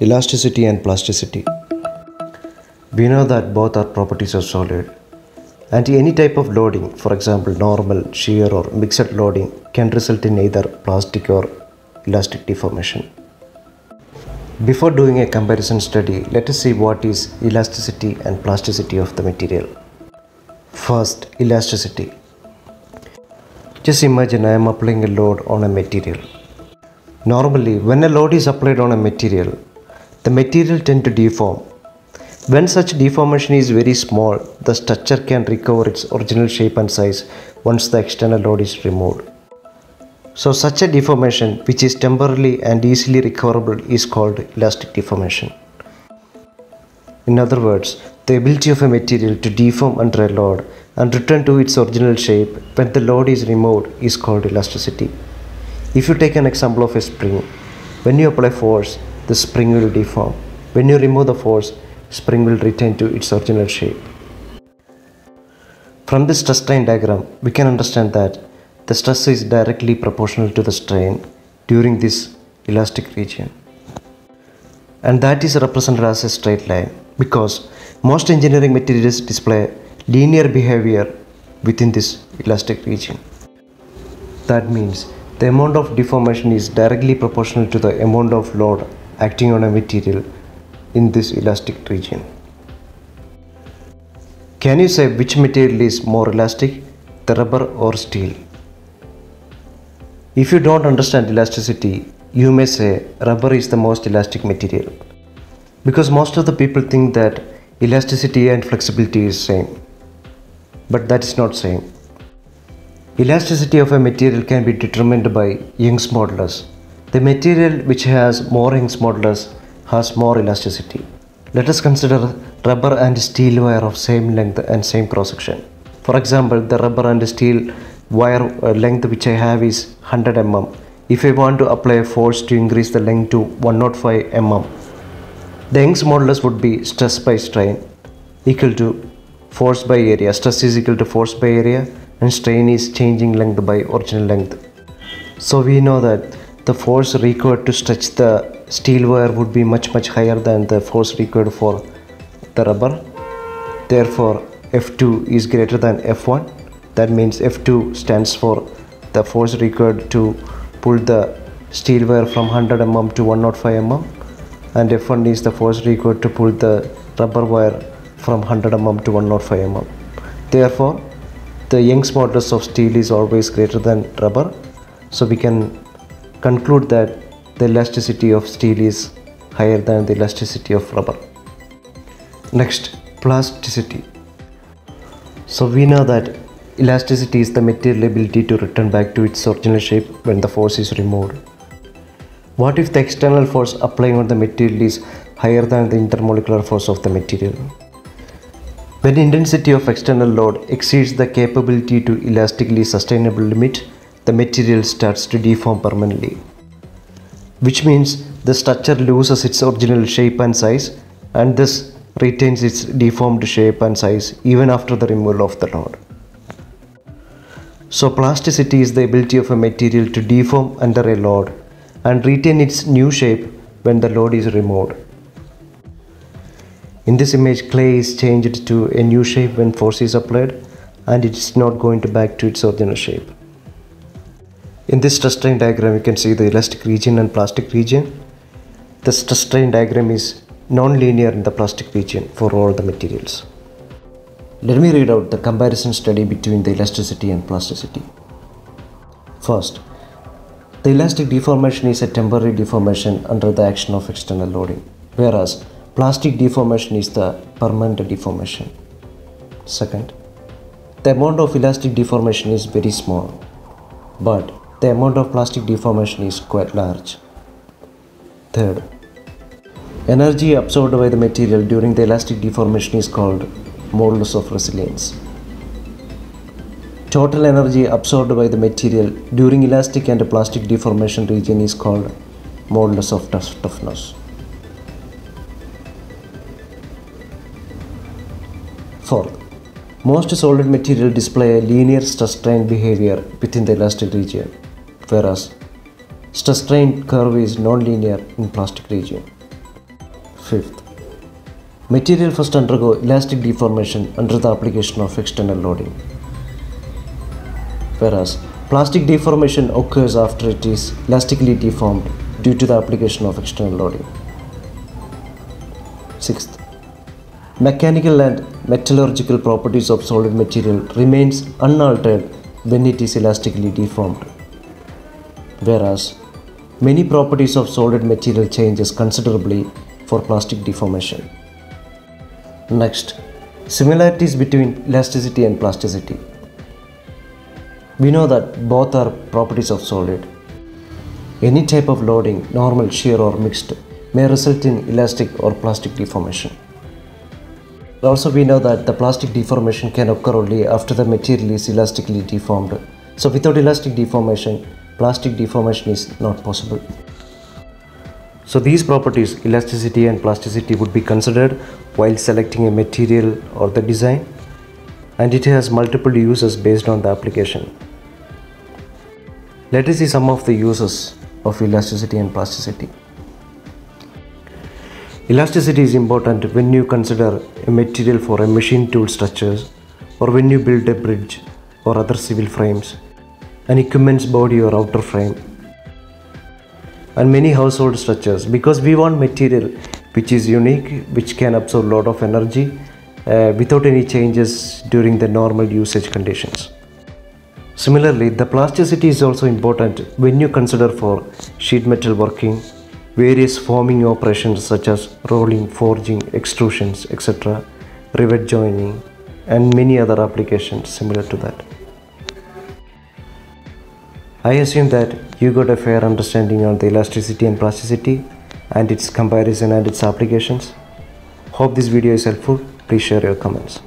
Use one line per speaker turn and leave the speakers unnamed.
Elasticity and plasticity. We know that both are properties of solid. And any type of loading, for example, normal, shear, or mixed loading, can result in either plastic or elastic deformation. Before doing a comparison study, let us see what is elasticity and plasticity of the material. First, elasticity. Just imagine I am applying a load on a material. Normally, when a load is applied on a material, the material tend to deform. When such deformation is very small, the structure can recover its original shape and size once the external load is removed. So such a deformation which is temporarily and easily recoverable is called elastic deformation. In other words, the ability of a material to deform under a load and return to its original shape when the load is removed is called elasticity. If you take an example of a spring, when you apply force, the spring will deform. When you remove the force, spring will return to its original shape. From this stress strain diagram, we can understand that the stress is directly proportional to the strain during this elastic region. And that is represented as a straight line because most engineering materials display linear behavior within this elastic region. That means the amount of deformation is directly proportional to the amount of load acting on a material in this elastic region. Can you say which material is more elastic, the rubber or steel? If you don't understand elasticity, you may say rubber is the most elastic material. Because most of the people think that elasticity and flexibility is same. But that is not same. Elasticity of a material can be determined by Young's modulus. The material which has more Young's modulus has more elasticity. Let us consider rubber and steel wire of same length and same cross section. For example, the rubber and steel wire uh, length which I have is 100 mm. If I want to apply a force to increase the length to 105 mm, the Young's modulus would be stress by strain equal to force by area. Stress is equal to force by area and strain is changing length by original length. So we know that the force required to stretch the steel wire would be much much higher than the force required for the rubber. Therefore, F2 is greater than F1. That means F2 stands for the force required to pull the steel wire from 100 mm to 105 mm and F1 is the force required to pull the rubber wire from 100 mm to 105 mm. Therefore, the Young's modulus of steel is always greater than rubber. So we can conclude that the elasticity of steel is higher than the elasticity of rubber. Next, plasticity. So we know that elasticity is the material ability to return back to its original shape when the force is removed. What if the external force applying on the material is higher than the intermolecular force of the material? When intensity of external load exceeds the capability to elastically sustainable limit, the material starts to deform permanently. Which means the structure loses its original shape and size and thus retains its deformed shape and size even after the removal of the load. So plasticity is the ability of a material to deform under a load and retain its new shape when the load is removed. In this image, clay is changed to a new shape when force is applied and it is not going to back to its original shape. In this stress strain diagram, you can see the elastic region and plastic region. The stress strain diagram is non-linear in the plastic region for all the materials. Let me read out the comparison study between the elasticity and plasticity. First, the elastic deformation is a temporary deformation under the action of external loading, whereas plastic deformation is the permanent deformation. Second, the amount of elastic deformation is very small, but the amount of plastic deformation is quite large. Third, energy absorbed by the material during the elastic deformation is called modulus of resilience. Total energy absorbed by the material during elastic and plastic deformation region is called modulus of toughness. Fourth, most solid material display a linear stress strain behavior within the elastic region, whereas stress strain curve is non-linear in plastic region. Fifth, material first undergo elastic deformation under the application of external loading. Whereas plastic deformation occurs after it is elastically deformed due to the application of external loading. Sixth, mechanical and metallurgical properties of solid material remains unaltered when it is elastically deformed. Whereas many properties of solid material changes considerably for plastic deformation. Next, similarities between elasticity and plasticity. We know that both are properties of solid. Any type of loading, normal, shear, or mixed, may result in elastic or plastic deformation. Also, we know that the plastic deformation can occur only after the material is elastically deformed. So, without elastic deformation, plastic deformation is not possible. So, these properties, elasticity and plasticity, would be considered while selecting a material or the design, and it has multiple uses based on the application. Let us see some of the uses of elasticity and plasticity. Elasticity is important when you consider a material for a machine tool structures or when you build a bridge or other civil frames, an equipment's body or outer frame, and many household structures because we want material which is unique, which can absorb a lot of energy uh, without any changes during the normal usage conditions. Similarly, the plasticity is also important when you consider for sheet metal working, various forming operations such as rolling, forging, extrusions, etc., rivet joining, and many other applications similar to that. I assume that you got a fair understanding on the elasticity and plasticity and its comparison and its applications. Hope this video is helpful. Please share your comments.